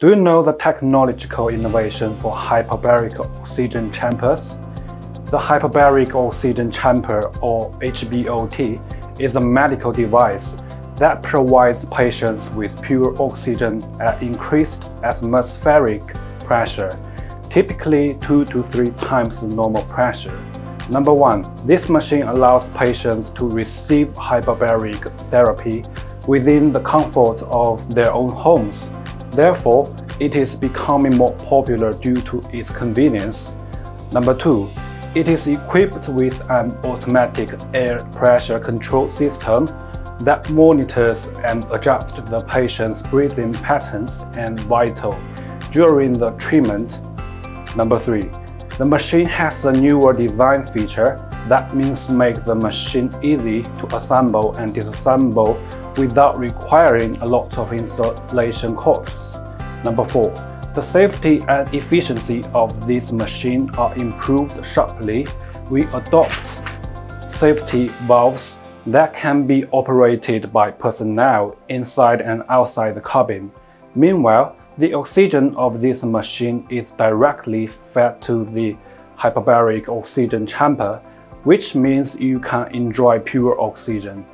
Do you know the technological innovation for hyperbaric oxygen chambers? The hyperbaric oxygen chamber, or HBOT, is a medical device that provides patients with pure oxygen at increased atmospheric pressure, typically 2 to 3 times the normal pressure. Number 1. This machine allows patients to receive hyperbaric therapy within the comfort of their own homes. Therefore, it is becoming more popular due to its convenience. Number 2. It is equipped with an automatic air pressure control system that monitors and adjusts the patient's breathing patterns and vital during the treatment. Number 3. The machine has a newer design feature that means make the machine easy to assemble and disassemble without requiring a lot of installation costs. Number 4. The safety and efficiency of this machine are improved sharply. We adopt safety valves that can be operated by personnel inside and outside the cabin. Meanwhile, the oxygen of this machine is directly fed to the hyperbaric oxygen chamber, which means you can enjoy pure oxygen.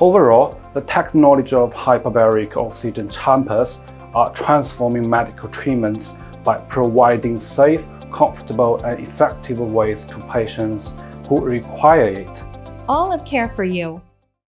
Overall, the technology of hyperbaric oxygen chambers are transforming medical treatments by providing safe, comfortable, and effective ways to patients who require it. Olive Care for You,